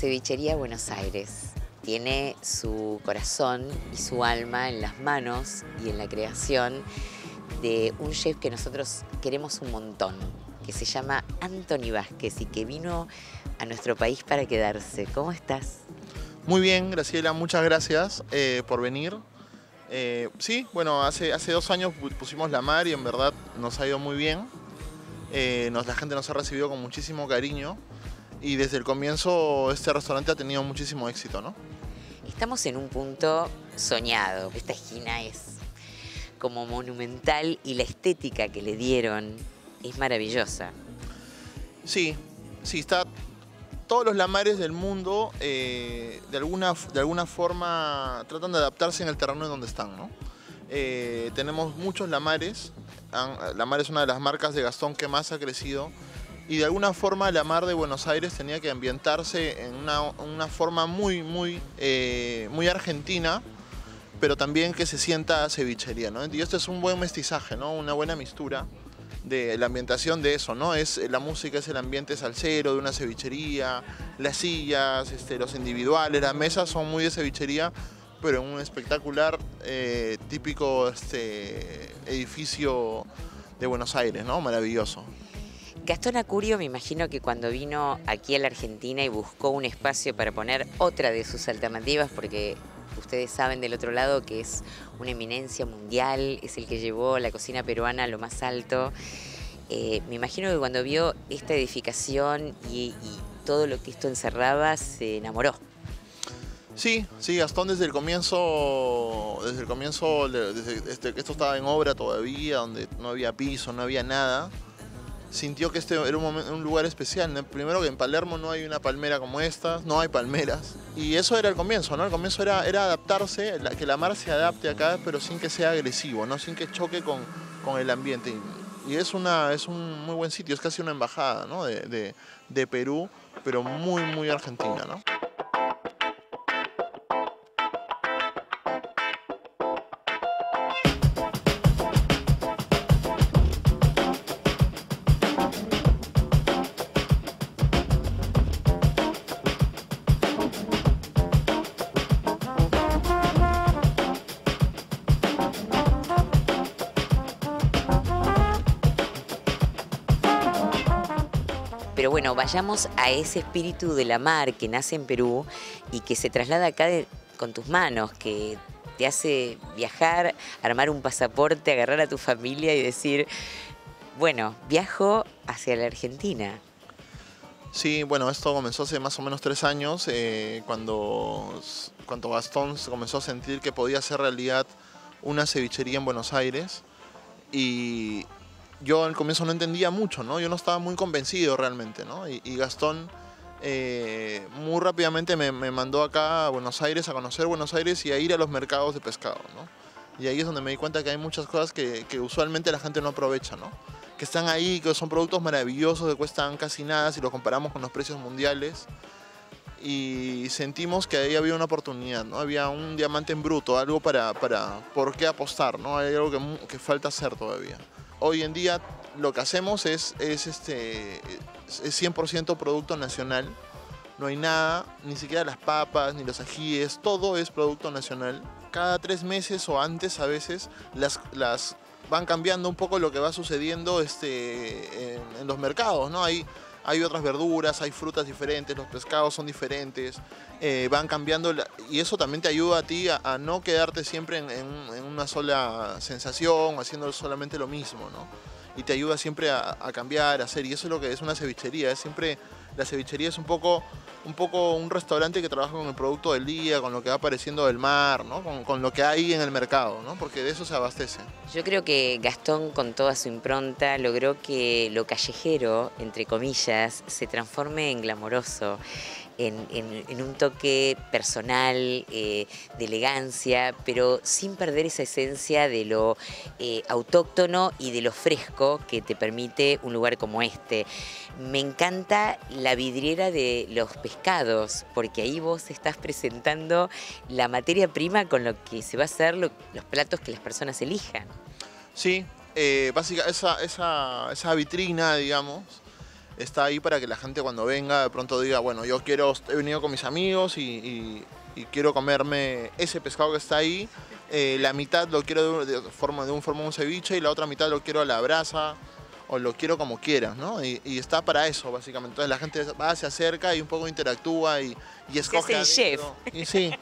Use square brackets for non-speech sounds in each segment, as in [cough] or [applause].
Cevichería Buenos Aires tiene su corazón y su alma en las manos y en la creación de un chef que nosotros queremos un montón, que se llama Anthony Vázquez y que vino a nuestro país para quedarse. ¿Cómo estás? Muy bien, Graciela, muchas gracias eh, por venir. Eh, sí, bueno, hace, hace dos años pusimos la mar y en verdad nos ha ido muy bien. Eh, nos, la gente nos ha recibido con muchísimo cariño y desde el comienzo este restaurante ha tenido muchísimo éxito, ¿no? Estamos en un punto soñado. Esta esquina es como monumental y la estética que le dieron es maravillosa. Sí, sí, está. Todos los lamares del mundo eh, de, alguna, de alguna forma tratan de adaptarse en el terreno en donde están, ¿no? Eh, tenemos muchos lamares. Lamar es una de las marcas de Gastón que más ha crecido y de alguna forma la mar de Buenos Aires tenía que ambientarse en una, forma muy, muy, eh, muy argentina, pero también que se sienta cevichería, ¿no? Y esto es un buen mestizaje, ¿no? Una buena mistura de la ambientación de eso, ¿no? Es, la música es el ambiente salsero de una cevichería, las sillas, este, los individuales, las mesas son muy de cevichería, pero en un espectacular eh, típico este, edificio de Buenos Aires, ¿no? Maravilloso. Gastón Acurio me imagino que cuando vino aquí a la Argentina y buscó un espacio para poner otra de sus alternativas, porque ustedes saben del otro lado que es una eminencia mundial, es el que llevó la cocina peruana a lo más alto. Eh, me imagino que cuando vio esta edificación y, todo lo que esto encerraba, se enamoró. Sí, sí, Gastón desde el comienzo, desde el comienzo, desde este, esto estaba en obra todavía, donde no había piso, no había nada sintió que este era un, lugar especial. Primero que en Palermo no hay una palmera como esta, no hay palmeras. Y eso era el comienzo, ¿no? El comienzo era, era adaptarse, que la mar se adapte acá, pero sin que sea agresivo, ¿no? Sin que choque con, con el ambiente. Y, es, una, es un muy buen sitio, es casi una embajada, ¿no? De, de, de Perú, pero muy, muy argentina, ¿no? Pero bueno, vayamos a ese espíritu de la mar que nace en Perú y que se traslada acá con tus manos, que te hace viajar, armar un pasaporte, agarrar a tu familia y decir, bueno, viajo hacia la Argentina. Sí, bueno, esto comenzó hace más o menos tres años, eh, cuando, cuando Gastón comenzó a sentir que podía hacer realidad una cevichería en Buenos Aires y, yo al comienzo no entendía mucho, ¿no? Yo no estaba muy convencido realmente, ¿no? Y, Gastón eh, muy rápidamente me, mandó acá a Buenos Aires a conocer Buenos Aires y a ir a los mercados de pescado, ¿no? Y ahí es donde me di cuenta que hay muchas cosas que, usualmente la gente no aprovecha, ¿no? Que están ahí, que son productos maravillosos, que cuestan casi nada si los comparamos con los precios mundiales. Y sentimos que ahí había una oportunidad, ¿no? Había un diamante en bruto, algo para, para por qué apostar, ¿no? Hay algo que, que falta hacer todavía hoy en día lo que hacemos es, es, este, es 100% producto nacional. No hay nada, ni siquiera las papas, ni los ajíes, todo es producto nacional. Cada tres meses o antes a veces las, las van cambiando un poco lo que va sucediendo este, en, los mercados. ¿no? Hay, hay otras verduras, hay frutas diferentes, los pescados son diferentes, eh, van cambiando y eso también te ayuda a ti a, no quedarte siempre en, una sola sensación, haciendo solamente lo mismo, ¿no? Y te ayuda siempre a, cambiar, a hacer, y eso es lo que es una cevichería, es siempre, la cevichería es un poco un poco un restaurante que trabaja con el producto del día, con lo que va apareciendo del mar, ¿no? con, lo que hay en el mercado, ¿no? porque de eso se abastece. Yo creo que Gastón con toda su impronta logró que lo callejero, entre comillas, se transforme en glamoroso en, un toque personal, eh, de elegancia, pero sin perder esa esencia de lo eh, autóctono y de lo fresco que te permite un lugar como este. Me encanta la vidriera de los pescados, porque ahí vos estás presentando la materia prima con lo que se va a hacer los platos que las personas elijan. Sí, eh, básicamente esa, esa, esa vitrina, digamos, está ahí para que la gente cuando venga de pronto diga, bueno, yo quiero, he venido con mis amigos y, y- y quiero comerme ese pescado que está ahí. Eh, la mitad lo quiero de, de forma, de un forma un ceviche y la otra mitad lo quiero a la brasa o lo quiero como quieras, ¿no? Y, y está para eso, básicamente. Entonces la gente va, se acerca y un poco interactúa y, y escoge. hace el adentro. Y sí.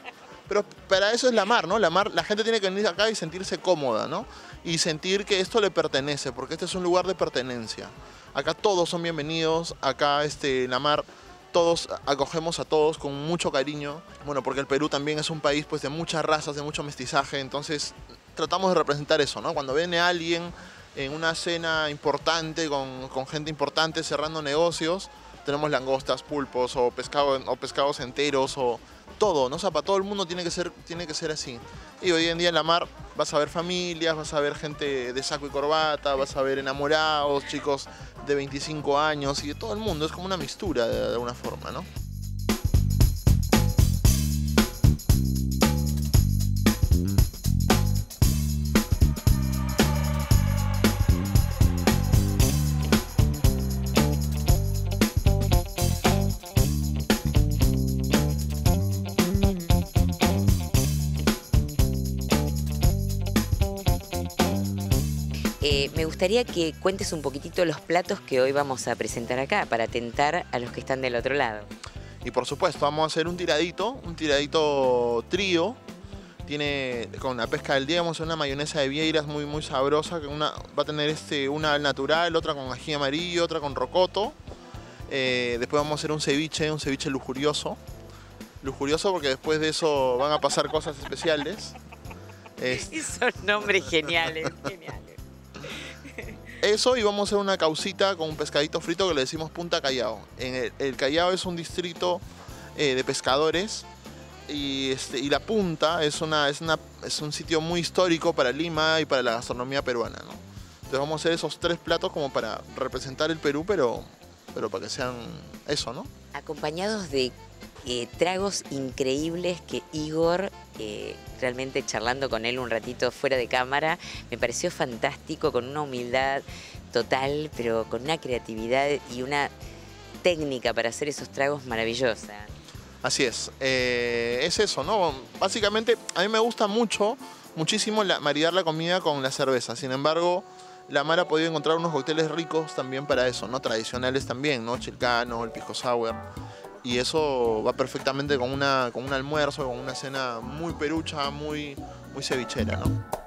Pero para eso es la mar, ¿no? La mar, la gente tiene que venir acá y sentirse cómoda, ¿no? Y sentir que esto le pertenece, porque este es un lugar de pertenencia. Acá todos son bienvenidos, acá este, la mar todos acogemos a todos con mucho cariño. Bueno, porque el Perú también es un país pues de muchas razas, de mucho mestizaje, entonces tratamos de representar eso, ¿no? Cuando viene alguien en una cena importante, con, gente importante, cerrando negocios, tenemos langostas, pulpos o, pescado, o pescados enteros o todo, ¿no? O para todo el mundo tiene que ser, tiene que ser así. Y hoy en día en la mar vas a ver familias, vas a ver gente de saco y corbata, vas a ver enamorados, chicos de 25 años y de todo el mundo. Es como una mistura de, de alguna forma, ¿no? Eh, me gustaría que cuentes un poquitito los platos que hoy vamos a presentar acá para tentar a los que están del otro lado. Y por supuesto, vamos a hacer un tiradito, un tiradito trío. Tiene con la pesca del día, vamos a hacer una mayonesa de vieiras muy, muy sabrosa. Que una, va a tener este, una al natural, otra con ají amarillo, otra con rocoto. Eh, después vamos a hacer un ceviche, un ceviche lujurioso. Lujurioso porque después de eso van a pasar cosas especiales. [laughs] Es- Y son nombres geniales, geniales. Eso y vamos a hacer una causita con un pescadito frito que le decimos Punta Callao. En el, el Callao es un distrito eh, de pescadores y, este, y la Punta es, una, es, una, es un sitio muy histórico para Lima y para la gastronomía peruana. ¿no? Entonces vamos a hacer esos tres platos como para representar el Perú, pero, pero para que sean eso, ¿no? Acompañados de eh, tragos increíbles que Igor, realmente charlando con él un ratito fuera de cámara, me pareció fantástico, con una humildad total, pero con una creatividad y una técnica para hacer esos tragos maravillosa. Así es, eh, es eso, ¿no? Básicamente, a mí me gusta mucho, muchísimo la- maridar la comida con la cerveza. Sin embargo, la Mara ha podido encontrar unos cócteles ricos también para eso, ¿no? Tradicionales también, ¿no? Chilcano, el pisco sour. Y eso va perfectamente con, una, con un almuerzo, con una cena muy perucha, muy, muy cevichera, ¿no?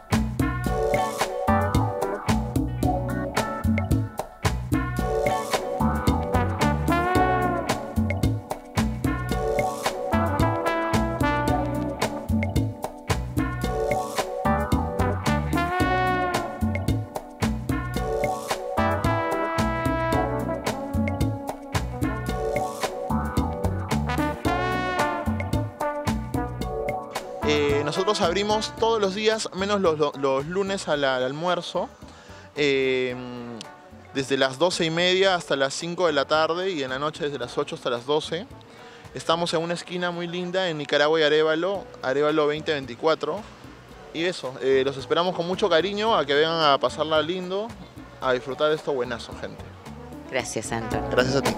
Nosotros abrimos todos los días, menos los, los- los lunes al, al almuerzo, eh, desde las 12 y media hasta las 5 de la tarde y en la noche desde las 8 hasta las 12. Estamos en una esquina muy linda en Nicaragua y Arevalo, Arevalo 2024. Y eso, eh, los esperamos con mucho cariño a que vengan a pasarla lindo, a disfrutar de esto buenazo, gente. Gracias, Anton. Gracias a ti.